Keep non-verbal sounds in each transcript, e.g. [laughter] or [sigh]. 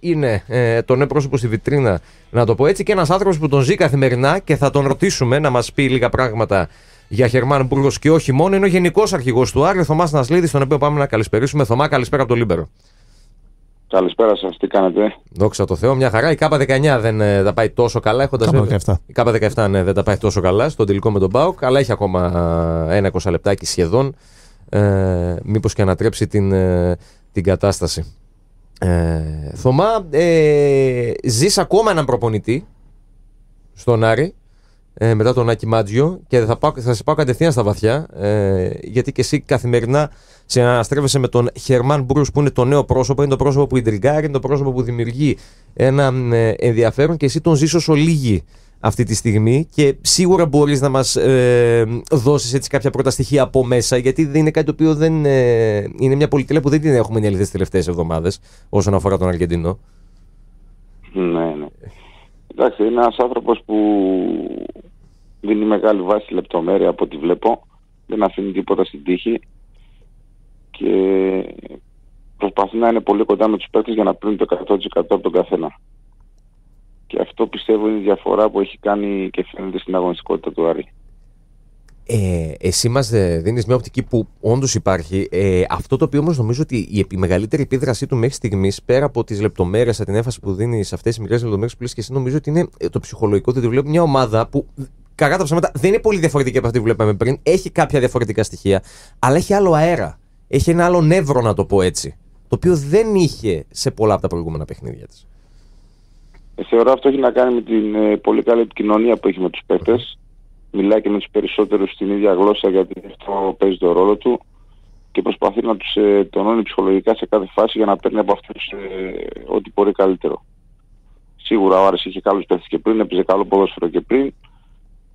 είναι ε, το νέο πρόσωπο στη βιτρίνα, να το πω έτσι, και ένας άνθρωπος που τον ζει καθημερινά και θα τον ρωτήσουμε να μας πει λίγα πράγματα για Χερμάν Μπούργος και όχι μόνο. Είναι ο γενικός αρχηγός του Άρη, ο Θωμάς Ναζλίδης, τον οποίο πάμε να καλησπερίσουμε. Θωμά, καλησπέρα από το Λίμπερο. Καλησπέρα σας, τι κάνετε; Δόξα τω Θεώ, μια χαρά. Η Κάπα 19 δεν ε, τα πάει τόσο καλά. Έχοντας Κάπα 17. Η Κάπα 17 ναι, δεν τα πάει τόσο καλά στον τελικό με τον ΠΑΟΚ, αλλά έχει ακόμα ένα 20 λεπτάκι σχεδόν. Ε, Μήπως και ανατρέψει την, ε, την κατάσταση. Ε, Θωμά, ε, ζεις ακόμα έναν προπονητή στον Άρη ε, μετά τον Άκη Μάτζιο και θα, πάω, θα σε πάω κατευθείαν στα βαθιά ε, γιατί και εσύ καθημερινά συναναστρέφεσαι με τον Χερμάν Μπρούς που είναι το νέο πρόσωπο, είναι το πρόσωπο που ιντριγκάρει, είναι το πρόσωπο που δημιουργεί ένα ε, ενδιαφέρον και εσύ τον ζεις όσο λίγοι αυτή τη στιγμή και σίγουρα μπορείς να μας ε, δώσεις έτσι κάποια πρώτα στοιχεία από μέσα γιατί δεν είναι κάτι το οποίο δεν ε, είναι μια πολιτεία που δεν την έχουμε οι τις τελευταίες εβδομάδες όσον αφορά τον Αργεντινό. Ναι, ναι. Εντάξει, είναι ένας άνθρωπος που δίνει μεγάλη βάση λεπτομέρεια από ό,τι βλέπω. Δεν αφήνει τίποτα στην τύχη και προσπαθεί να είναι πολύ κοντά με τους παίκτες για να πλύνει το 100% από τον καθένα. Και αυτό πιστεύω είναι η διαφορά που έχει κάνει και φαίνεται στην αγωνιστικότητα του Άρη. Ε, εσύ μας δίνεις μια οπτική που όντως υπάρχει. Ε, αυτό το οποίο όμως νομίζω ότι η μεγαλύτερη επίδρασή του μέχρι στιγμής, πέρα από τις λεπτομέρειες, την έμφαση που δίνει σε αυτές τις μικρές λεπτομέρειες που λες και εσύ, νομίζω ότι είναι το ψυχολογικό. Διότι βλέπω μια ομάδα που κακά τα ψέματα δεν είναι πολύ διαφορετική από αυτή που βλέπαμε πριν. Έχει κάποια διαφορετικά στοιχεία, αλλά έχει άλλο αέρα. Έχει ένα άλλο νεύρο, να το πω έτσι. Το οποίο δεν είχε σε πολλά από τα προηγούμενα παιχνίδια της. Ε, θεωρώ αυτό έχει να κάνει με την ε, πολύ καλή επικοινωνία που έχει με τους παίκτες. Μιλάει και με τους περισσότερους στην ίδια γλώσσα γιατί αυτό παίζει το ρόλο του και προσπαθεί να τους ε, τονώνει ψυχολογικά σε κάθε φάση για να παίρνει από αυτούς ε, ό,τι μπορεί καλύτερο. Σίγουρα ο Άρης είχε καλούς παίκτες και πριν, έπαιζε καλό ποδόσφαιρο και πριν.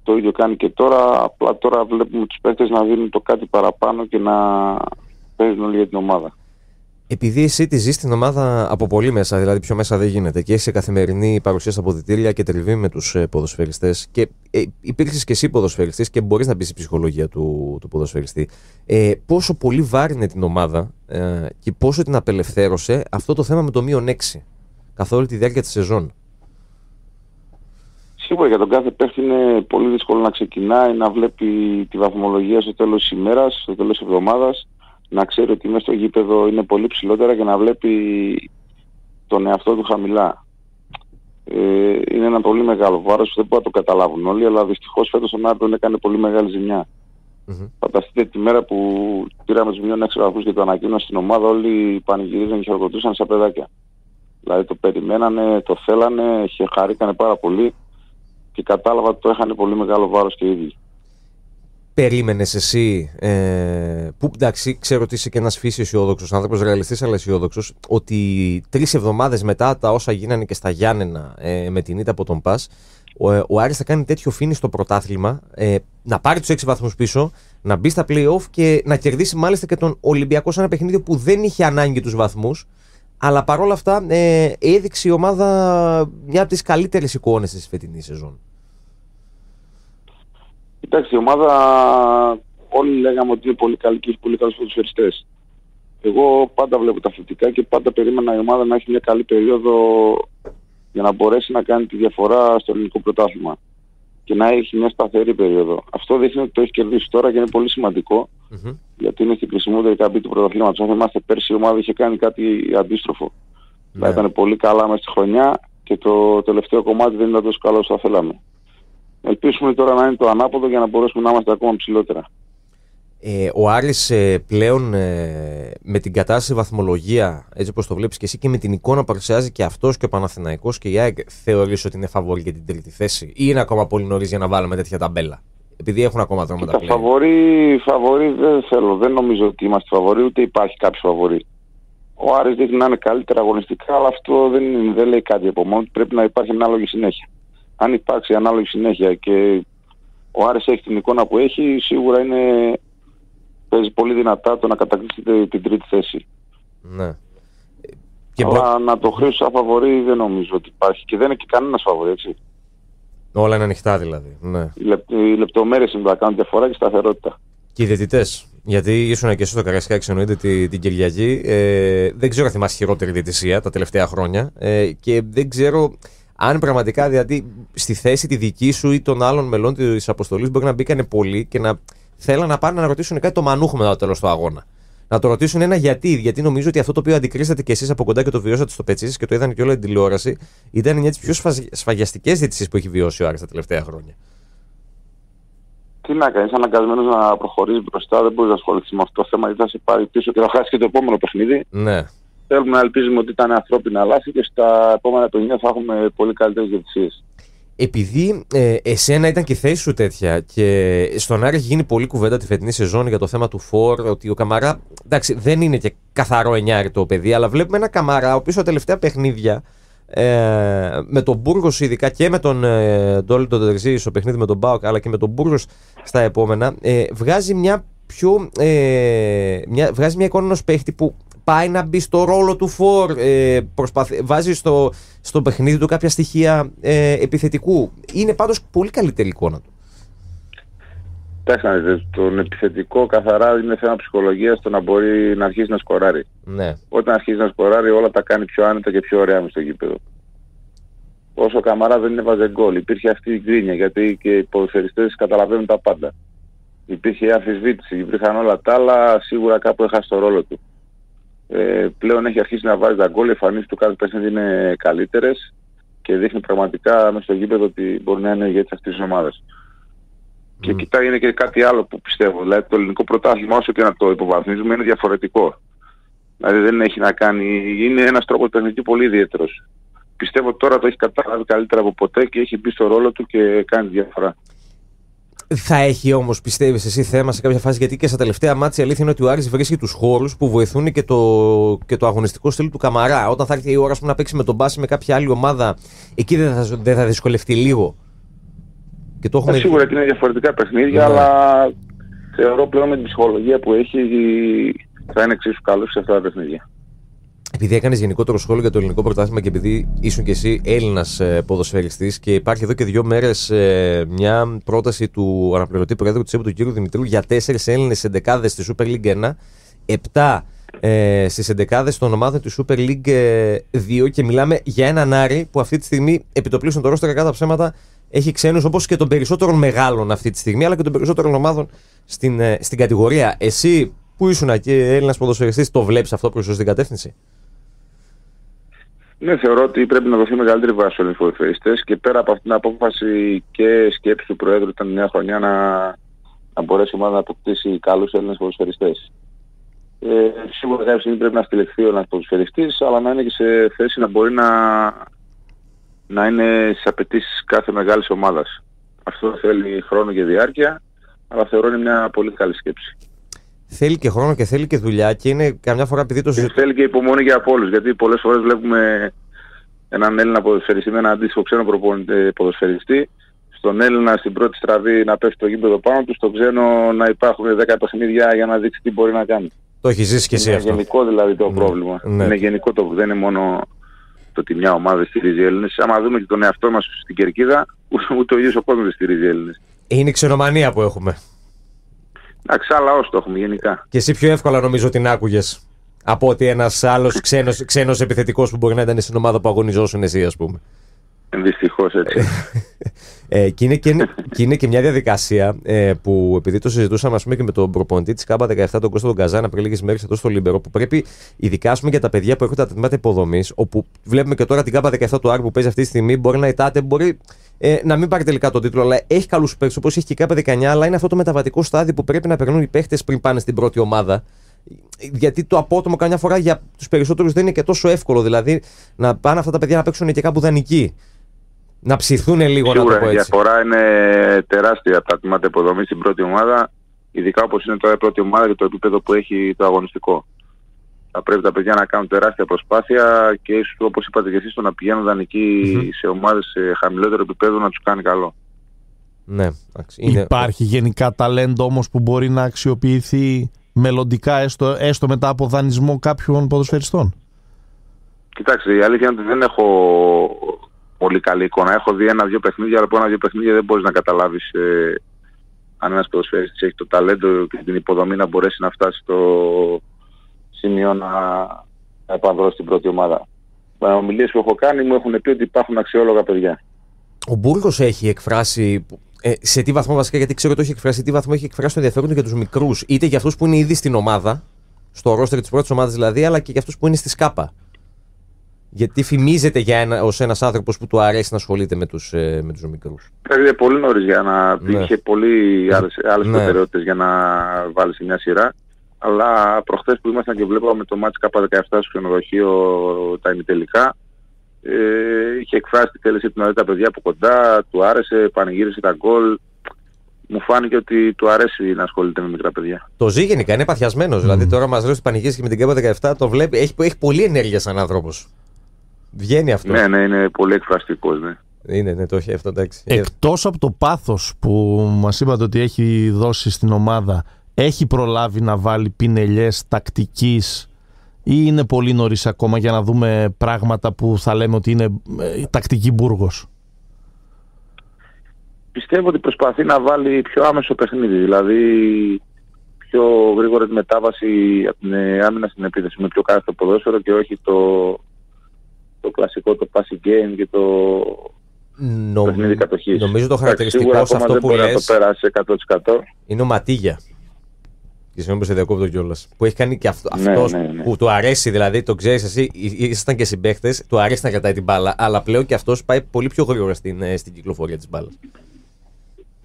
Το ίδιο κάνει και τώρα, απλά τώρα βλέπουμε τους παίκτες να δίνουν το κάτι παραπάνω και να παίζουν όλοι για την ομάδα επειδή εσύ τη ζεις την ομάδα από πολύ μέσα, δηλαδή πιο μέσα δεν γίνεται και έχει καθημερινή παρουσία στα αποδητήρια και τριβή με τους ε, ποδοσφαιριστές και ε, υπήρξες και εσύ ποδοσφαιριστής και μπορείς να μπει στην ψυχολογία του, του ποδοσφαιριστή. Ε, πόσο πολύ βάρινε την ομάδα ε, και πόσο την απελευθέρωσε αυτό το θέμα με το μείον 6 καθ' όλη τη διάρκεια της σεζόν; Σίγουρα για τον κάθε παίχτη είναι πολύ δύσκολο να ξεκινάει, να βλέπει τη βαθμολογία στο τέλος της ημέρας, στο τέλος της εβδομάδας να ξέρει ότι μέσα στο γήπεδο είναι πολύ ψηλότερα και να βλέπει τον εαυτό του χαμηλά. Ε, είναι ένα πολύ μεγάλο βάρος που δεν μπορεί να το καταλάβουν όλοι, αλλά δυστυχώς φέτος ο Νάρτον έκανε πολύ μεγάλη ζημιά. Mm-hmm. Φανταστείτε τη μέρα που πήραμε τους μειών 6 βαθμούς και το ανακοίνωσε στην ομάδα, όλοι πανηγυρίζαν και χειροκροτούσαν σαν παιδάκια. Δηλαδή το περιμένανε, το θέλανε, χαρήκανε πάρα πολύ και κατάλαβα ότι το είχαν πολύ μεγάλο βάρος και οι ίδιοι περίμενες εσύ, ε, που εντάξει, ξέρω ότι είσαι και ένας φύση αισιόδοξος άνθρωπος, ρεαλιστής αλλά αισιόδοξος, ότι τρεις εβδομάδες μετά τα όσα γίνανε και στα Γιάννενα ε, με την ήττα από τον Πας, ο, ο Άρης θα κάνει τέτοιο φίνι στο πρωτάθλημα, ε, να πάρει τους 6 βαθμούς πίσω, να μπει στα playoff και να κερδίσει μάλιστα και τον Ολυμπιακό σε ένα παιχνίδι που δεν είχε ανάγκη τους βαθμούς. Αλλά παρόλα αυτά ε, έδειξε η ομάδα μια από τις καλύτερες εικόνες της φετινής σεζόν. Κοιτάξτε, η ομάδα όλοι λέγαμε ότι είναι πολύ καλή και έχει πολύ καλούς ποδοσφαιριστές. Εγώ πάντα βλέπω τα θετικά και πάντα περίμενα η ομάδα να έχει μια καλή περίοδο για να μπορέσει να κάνει τη διαφορά στο ελληνικό πρωτάθλημα και να έχει μια σταθερή περίοδο. Αυτό δείχνει ότι το έχει κερδίσει τώρα και είναι πολύ σημαντικό mm-hmm. γιατί είναι στην κρισιμότερη καμπή του πρωταθλήματος. Αν θυμάστε πέρσι η ομάδα είχε κάνει κάτι αντίστροφο. Ναι. Ήταν πολύ καλά μέσα στη χρονιά και το τελευταίο κομμάτι δεν ήταν τόσο καλό όσο θα θέλαμε. Ελπίσουμε τώρα να είναι το ανάποδο για να μπορέσουμε να είμαστε ακόμα ψηλότερα. Ε, ο Άρης ε, πλέον ε, με την κατάσταση βαθμολογία, έτσι όπως το βλέπεις και εσύ και με την εικόνα που παρουσιάζει και αυτός και ο Παναθηναϊκός και η ΑΕΚ θεωρείς ότι είναι φαβόρη για την τρίτη θέση ή είναι ακόμα πολύ νωρίς για να βάλουμε τέτοια ταμπέλα; Επειδή έχουν ακόμα δρόμματα πλέον. Φαβορή, φαβορή δεν θέλω. Δεν νομίζω ότι είμαστε φαβοροί ούτε υπάρχει κάποιος φαβορή. Ο Άρης δείχνει να είναι καλύτερα αγωνιστικά αλλά αυτό δεν, δεν λέει κάτι από μόνο. Πρέπει να υπάρχει ανάλογη συνέχεια αν υπάρξει ανάλογη συνέχεια και ο Άρης έχει την εικόνα που έχει, σίγουρα είναι, παίζει πολύ δυνατά το να κατακτήσει την τρίτη θέση. Ναι. Και Αλλά να το χρήσει σαν φαβορή δεν νομίζω ότι υπάρχει και δεν είναι και κανένας φαβορή, έτσι. Όλα είναι ανοιχτά δηλαδή. Ναι. Οι, λεπ, οι λεπτομέρειες είναι που θα κάνουν διαφορά και σταθερότητα. Και οι διαιτητές. Γιατί ήσουν και εσύ στο Καρασκάκι, εννοείται την, την Κυριακή. Ε, δεν ξέρω αν θυμάσαι χειρότερη διαιτησία τα τελευταία χρόνια. Ε, και δεν ξέρω αν πραγματικά δηλαδή στη θέση τη δική σου ή των άλλων μελών της αποστολής μπορεί να μπήκανε πολλοί και να θέλαν να πάνε να ρωτήσουν κάτι το μανούχο μετά το τέλος του αγώνα. Να το ρωτήσουν ένα γιατί. Γιατί νομίζω ότι αυτό το οποίο αντικρίσατε και εσείς από κοντά και το βιώσατε στο πετσί και το είδαν και όλα την τηλεόραση, ήταν μια από τις πιο σφαγιαστικές διαιτησίε που έχει βιώσει ο Άρης τα τελευταία χρόνια. Τι να κάνεις, αναγκασμένος να προχωρήσεις μπροστά, δεν μπορείς να ασχοληθείς με αυτό το θέμα γιατί θα σε πάρει πίσω και θα χάσει και το επόμενο παιχνίδι. Ναι. Θέλουμε να ελπίζουμε ότι ήταν ανθρώπινα λάθη και στα επόμενα παιχνίδια θα έχουμε πολύ καλύτερες διαιτησίε. Επειδή ε, εσένα ήταν και η θέση σου τέτοια και στον Άρη έχει γίνει πολύ κουβέντα τη φετινή σεζόν για το θέμα του Φορ, ότι ο Καμαρά εντάξει, δεν είναι και καθαρό εννιάρι το παιδί, αλλά βλέπουμε ένα Καμαρά ο οποίος στα τελευταία παιχνίδια ε, με τον Μπούργος ειδικά και με τον ε, Ντόλι τον Τερζή στο παιχνίδι με τον Μπάουκ αλλά και με τον Μπούργος στα επόμενα ε, βγάζει μια πιο ε, μια, βγάζει μια εικόνα ενός παίχτη που πάει να μπει στο ρόλο του φορ ε, βάζει στο, στο παιχνίδι του κάποια στοιχεία ε, επιθετικού είναι πάντως πολύ καλύτερη εικόνα του Κοιτάξτε, τον επιθετικό καθαρά είναι θέμα ψυχολογίας το να μπορεί να αρχίσει να σκοράρει. Ναι. Όταν αρχίζει να σκοράρει όλα τα κάνει πιο άνετα και πιο ωραία μες στο γήπεδο. Όσο ο Καμαρά δεν έβαζε γκολ, υπήρχε αυτή η γκρίνια γιατί και οι ποδοσφαιριστές καταλαβαίνουν τα πάντα. Υπήρχε η αμφισβήτηση, υπήρχαν όλα τα άλλα, σίγουρα κάπου έχασε το ρόλο του. Ε, πλέον έχει αρχίσει να βάζει τα γκολ, οι εμφανίσεις του κάθε παιχνίδι είναι καλύτερες και δείχνει πραγματικά μέσα στο γήπεδο ότι μπορεί να είναι ηγέτης αυτής της ομάδας. Και κοιτάει είναι και κάτι άλλο που πιστεύω. Δηλαδή το ελληνικό πρωτάθλημα όσο και να το υποβαθμίζουμε είναι διαφορετικό. Δηλαδή δεν έχει να κάνει, είναι ένας τρόπος παιχνιδιού πολύ ιδιαίτερος. Πιστεύω τώρα το έχει καταλάβει καλύτερα από ποτέ και έχει μπει στο ρόλο του και κάνει διαφορά. Θα έχει όμως, πιστεύεις εσύ, θέμα σε κάποια φάση, γιατί και στα τελευταία μάτια η αλήθεια είναι ότι ο Άρης βρίσκει τους χώρους που βοηθούν και το, και το αγωνιστικό στυλ του Καμαρά. Όταν θα έρθει η ώρα να παίξει με τον Μπάση με κάποια άλλη ομάδα, εκεί δεν θα, δεν θα δυσκολευτεί λίγο και το έχουμε... Ε, σίγουρα και είναι διαφορετικά παιχνίδια, ναι. αλλά θεωρώ πλέον με την ψυχολογία που έχει θα είναι εξίσου καλός σε αυτά τα παιχνίδια. Επειδή έκανες γενικότερο σχόλιο για το ελληνικό πρωτάθλημα και επειδή ήσουν και εσύ Έλληνας ε, ποδοσφαιριστής και υπάρχει εδώ και δύο μέρες ε, μια πρόταση του αναπληρωτή πρόεδρου της ΕΠΟ, του κ. Δημητρίου, για τέσσερις Έλληνες εντεκάδες στη Super League 1, επτά ε, στις εντεκάδες των ομάδων της Super League 2 και μιλάμε για έναν Άρη που αυτή τη στιγμή επιτοπλίσουν το ρόστο κατά ψέματα έχει ξένους όπως και των περισσότερων μεγάλων αυτή τη στιγμή, αλλά και των περισσότερων ομάδων στην, ε, στην κατηγορία. Εσύ που ήσουν και Έλληνας ποδοσφαιριστής, το βλέπεις αυτό προς την κατεύθυνση; Ναι, θεωρώ ότι πρέπει να δοθεί μεγαλύτερη βάση στους ποδοσφαιριστές και πέρα από αυτήν την απόφαση και σκέψη του Προέδρου ήταν μια χρονιά να, να μπορέσει η ομάδα να αποκτήσει καλούς Έλληνες ποδοσφαιριστές. Ε, σίγουρα κάποια στιγμή πρέπει να στηλεχθεί ο ένας ποδοσφαιριστής, αλλά να είναι και σε θέση να μπορεί να, να είναι στις απαιτήσεις κάθε μεγάλης ομάδας. Αυτό θέλει χρόνο και διάρκεια, αλλά θεωρώ είναι μια πολύ καλή σκέψη. Θέλει και χρόνο και θέλει και δουλειά και είναι καμιά φορά επειδή το συζητάμε. Θέλει και υπομονή για όλους, γιατί πολλές φορές βλέπουμε έναν Έλληνα ποδοσφαιριστή με έναν αντίστοιχο ξένο ποδοσφαιριστή, στον Έλληνα στην πρώτη στραβή να πέφτει το γήπεδο πάνω του, στον ξένο να υπάρχουν 10 παιχνίδια για να δείξει τι μπορεί να κάνει. Το έχει ζήσει και εσύ είναι αυτό. Είναι γενικό δηλαδή το ναι. πρόβλημα. Ναι. Είναι γενικό το δεν είναι μόνο το ότι μια ομάδα στηρίζει Έλληνες. Άμα δούμε και τον εαυτό μας στην κερκίδα, [laughs] ούτε ο ίδιος ο κόσμος δεν στηρίζει Έλληνες. Είναι η ξενομανία που έχουμε. Εντάξει, άλλα όσο το έχουμε γενικά. Και εσύ πιο εύκολα νομίζω την άκουγες από ότι ένας άλλος ξένος, ξένος επιθετικός που μπορεί να ήταν στην ομάδα που αγωνιζόσουν εσύ ας πούμε. Δυστυχώς έτσι. ε, και, είναι και, και είναι και μια διαδικασία ε, που επειδή το συζητούσαμε ας πούμε, και με τον προπονητή της Κάπα 17, τον Κώστα τον Καζάνα, πριν λίγες μέρες εδώ στο Λίμπερο, που πρέπει ειδικά πούμε, για τα παιδιά που έρχονται τα τμήματα υποδομής, όπου βλέπουμε και τώρα την ΚΑΜΠΑ 17 του Άρη που παίζει αυτή τη στιγμή, μπορεί να ητάτε, μπορεί ε, να μην πάρει τελικά τον τίτλο, αλλά έχει καλούς παίκτες όπως έχει και η ΚΑΜΠΑ 19, αλλά είναι αυτό το μεταβατικό στάδιο που πρέπει να περνούν οι παίχτε πριν πάνε στην πρώτη ομάδα γιατί το απότομο καμιά φορά για τους περισσότερους δεν είναι και τόσο εύκολο. Δηλαδή να πάνε αυτά τα παιδιά να παίξουν και κάπου δανεικοί να ψηθούν λίγο Σίγουρα, να το πω έτσι. η διαφορά είναι τεράστια από τα τμήματα υποδομής στην πρώτη ομάδα, ειδικά όπως είναι τώρα η πρώτη ομάδα και το επίπεδο που έχει το αγωνιστικό. Θα πρέπει τα παιδιά να κάνουν τεράστια προσπάθεια και ίσως όπως είπατε και εσείς το να πηγαίνουν δανεικοί mm-hmm. σε ομάδες σε χαμηλότερο επίπεδο να τους κάνει καλό. Ναι, είναι... Υπάρχει γενικά ταλέντο όμως που μπορεί να αξιοποιηθεί μελλοντικά έστω, έστω μετά από δανεισμό κάποιων ποδοσφαιριστών; Κοιτάξτε, η αλήθεια είναι ότι δεν έχω πολύ καλή εικόνα. Έχω δει ένα-δύο παιχνίδια, αλλά από ένα-δύο παιχνίδια δεν μπορείς να καταλάβεις ε, αν ένας ποδοσφαίρistης έχει το ταλέντο και την υποδομή να μπορέσει να φτάσει στο σημείο να, να επανδρώσει στην πρώτη ομάδα. Οι ομιλίες που έχω κάνει μου έχουν πει ότι υπάρχουν αξιόλογα παιδιά. Ο Μπούργος έχει εκφράσει ε, σε τι βαθμό βασικά, γιατί ξέρω ότι έχει εκφράσει, σε τι βαθμό έχει εκφράσει το ενδιαφέρον του για τους μικρούς, είτε για αυτούς που είναι ήδη στην ομάδα, στο ρόστερ της πρώτης ομάδας δηλαδή, αλλά και για αυτούς που είναι στη ΣΚΑΠΑ. Γιατί φημίζεται για ένα, ως ένας άνθρωπος που του αρέσει να ασχολείται με τους, ε, με τους μικρούς. Είναι πολύ νωρίς για να ναι. είχε πολύ άλλες, άλλες ναι. προτεραιότητες για να βάλει σε μια σειρά. Αλλά προχθές που ήμασταν και βλέπαμε το μάτς K17 στο ξενοδοχείο τα ημιτελικά, ε, είχε εκφράσει τη θέληση του να δει τα παιδιά από κοντά, του άρεσε, πανηγύρισε τα γκολ. Μου φάνηκε ότι του αρέσει να ασχολείται με μικρά παιδιά. Το ζει γενικά, είναι παθιασμένος. Mm. Δηλαδή τώρα μας λέει ότι πανηγύρισε και με την ΚΕΠΑ 17, το βλέπει, έχει, έχει πολλή ενέργεια σαν άνθρωπος. Βγαίνει αυτός. Ναι, ναι, είναι πολύ εκφραστικός, ναι. Είναι, ναι, το έχει αυτό, εντάξει. Εκτός από το πάθος που μας είπατε ότι έχει δώσει στην ομάδα, έχει προλάβει να βάλει πινελιές τακτικής ή είναι πολύ νωρίς ακόμα για να δούμε πράγματα που θα λέμε ότι είναι ε, τακτική Μπούργος; Πιστεύω ότι προσπαθεί να βάλει πιο άμεσο παιχνίδι, δηλαδή πιο γρήγορη μετάβαση από την άμυνα στην επίθεση με πιο κάθετο ποδόσφαιρο και όχι το, το κλασικό το passing game και το Νομ... παιχνίδι κατοχής. Νομίζω το χαρακτηριστικό σε αυτό που λες το περάσει 100%. είναι ο Ματίγια. Και συγγνώμη που σε διακόπτω κιόλας. Που έχει κάνει και αυτό ναι, αυτός ναι, ναι. που του αρέσει, δηλαδή το ξέρεις εσύ, ήσασταν και συμπαίχτες, του αρέσει να κρατάει την μπάλα, αλλά πλέον και αυτός πάει πολύ πιο γρήγορα στην, ε, στην κυκλοφορία της μπάλας.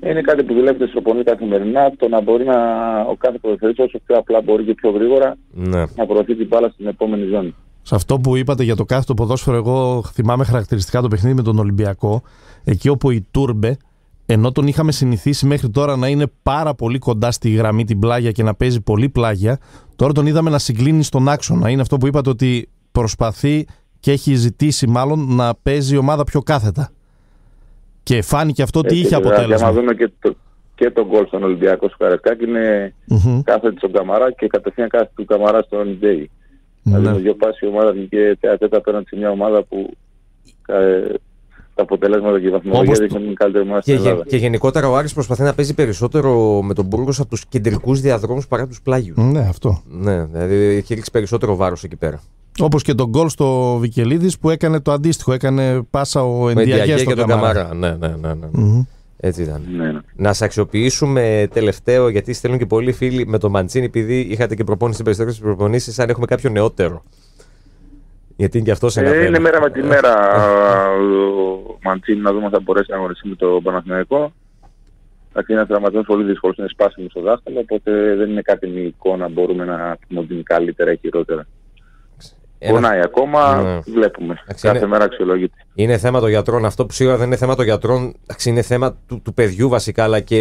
Είναι κάτι που δουλεύει στο πονί καθημερινά, το να μπορεί να, ο κάθε ποδοσφαιριστής όσο πιο απλά μπορεί και πιο γρήγορα ναι. να προωθεί την μπάλα στην επόμενη ζώνη. Σε αυτό που είπατε για το κάθε το ποδόσφαιρο, εγώ θυμάμαι χαρακτηριστικά το παιχνίδι με τον Ολυμπιακό, εκεί όπου η Τούρμπε, ενώ τον είχαμε συνηθίσει μέχρι τώρα να είναι πάρα πολύ κοντά στη γραμμή την πλάγια και να παίζει πολύ πλάγια, τώρα τον είδαμε να συγκλίνει στον άξονα. Είναι αυτό που είπατε ότι προσπαθεί και έχει ζητήσει μάλλον να παίζει η ομάδα πιο κάθετα. Και φάνηκε αυτό ότι είχε αποτέλεσμα. Για να δούμε και το, και τον γκολ στον Ολυμπιακό στο Καρασκάκι είναι mm-hmm. κάθετη στον Καμαρά και κατευθείαν κάθετη του Καμαρά στον Ντέι. Ναι. Δηλαδή με δύο πάσει η ομάδα βγήκε τέτα απέναντι σε μια ομάδα που ε, τα αποτελέσματα και η βαθμολογία δείχνουν την καλύτερη ομάδα στην Ελλάδα. Και γενικότερα ο Άρης προσπαθεί να παίζει περισσότερο με τον Μπούργος από τους κεντρικούς διαδρόμους παρά τους πλάγιους. Ναι, αυτό. Ναι, δηλαδή έχει ρίξει περισσότερο βάρος εκεί πέρα. Όπως και τον γκολ στο Βικελίδης που έκανε το αντίστοιχο. Έκανε πάσα ο Ενδιαγέ στον τον Καμαρά. Ναι, ναι, ναι. ναι. Mm-hmm. Έτσι ήταν. Ναι, ναι. Να σε αξιοποιήσουμε τελευταίο, γιατί στέλνουν και πολλοί φίλοι με το Μαντσίνη, επειδή είχατε και προπόνηση περισσότερες προπονήσεις, αν έχουμε κάποιο νεότερο. Γιατί είναι και αυτό ένα ε, Είναι μέρα με τη μέρα [laughs] ο Μαντσίνη να δούμε αν θα μπορέσει να αγωνιστεί με το Παναθηναϊκό. Εντάξει, είναι ένα τραυματισμό πολύ δύσκολο, είναι σπάσιμο στο δάχτυλο, οπότε δεν είναι κάτι μυϊκό να μπορούμε να πούμε ότι είναι καλύτερα ή χειρότερα. Πονάει ακόμα, ναι. βλέπουμε. Κάθε είναι... μέρα αξιολογείται. Είναι θέμα των γιατρών. Αυτό που σίγουρα δεν είναι θέμα των γιατρών, είναι θέμα του, του παιδιού βασικά, αλλά και,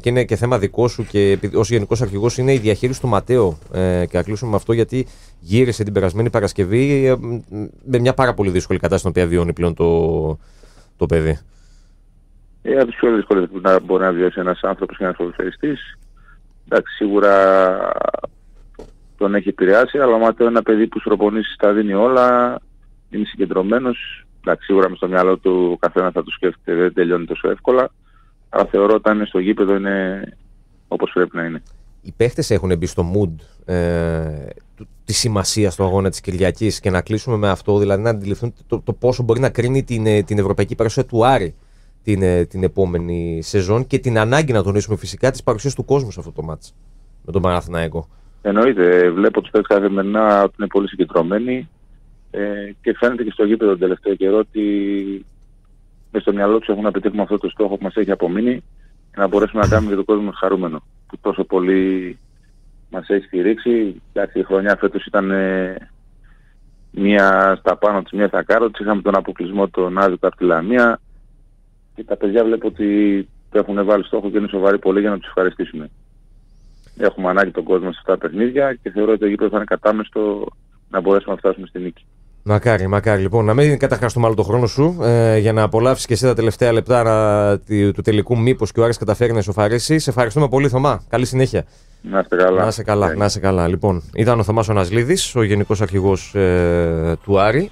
και είναι και θέμα δικό σου και ως γενικός αρχηγός είναι η διαχείριση του Ματέο. Ε, και να κλείσουμε με αυτό γιατί γύρισε την περασμένη Παρασκευή ε, με μια πάρα πολύ δύσκολη κατάσταση στην οποία βιώνει πλέον το, το παιδί. Είναι από τις πιο δύσκολες που μπορεί να βιώσει ένας άνθρωπος και ένας ποδοσφαιριστής. Εντάξει, σίγουρα τον έχει επηρεάσει, αλλά ο Ματέο είναι ένα παιδί που στροπονήσεις τα δίνει όλα, είναι συγκεντρωμένος, εντάξει σίγουρα μες στο μυαλό του ο καθένας θα του σκέφτεται, δεν τελειώνει τόσο εύκολα, αλλά θεωρώ όταν είναι στο γήπεδο είναι όπως πρέπει να είναι. Οι παίχτες έχουν μπει στο mood ε, της σημασίας του αγώνα της Κυριακής και να κλείσουμε με αυτό, δηλαδή να αντιληφθούν το, το πόσο μπορεί να κρίνει την, ε, την ευρωπαϊκή παρουσία του Άρη την, ε, την επόμενη σεζόν και την ανάγκη να τονίσουμε φυσικά τη παρουσία του κόσμου σε αυτό το μάτς με τον Παναθηναϊκό. Εννοείται, βλέπω τους παίκτες καθημερινά ότι είναι πολύ συγκεντρωμένοι ε, και φαίνεται και στο γήπεδο τον τελευταίο καιρό ότι με στο μυαλό τους έχουν να πετύχουμε αυτό το στόχο που μας έχει απομείνει και να μπορέσουμε να κάνουμε και τον κόσμο χαρούμενο που τόσο πολύ μας έχει στηρίξει. Εντάξει, η χρονιά φέτος ήταν ε, μία στα πάνω της, μία στα κάτω της. Είχαμε τον αποκλεισμό των Άδικο από τη Λαμία και τα παιδιά βλέπω ότι το έχουν βάλει στόχο και είναι σοβαροί πολύ για να τους ευχαριστήσουμε έχουμε ανάγκη τον κόσμο σε αυτά τα παιχνίδια και θεωρώ ότι το γήπεδο θα είναι κατάμεστο να μπορέσουμε να φτάσουμε στη νίκη. Μακάρι, μακάρι. Λοιπόν, να μην καταχραστούμε άλλο το χρόνο σου ε, για να απολαύσεις και εσύ τα τελευταία λεπτά να, του τελικού μήπως και ο Άρης καταφέρει να ισοφαρίσει. Σε ευχαριστούμε πολύ, Θωμά. Καλή συνέχεια. Να είστε καλά. Να είστε καλά. Να είστε καλά. Λοιπόν, ήταν ο Θωμάς ο Νασλίδη, ο Γενικός Αρχηγός ε, του Άρη.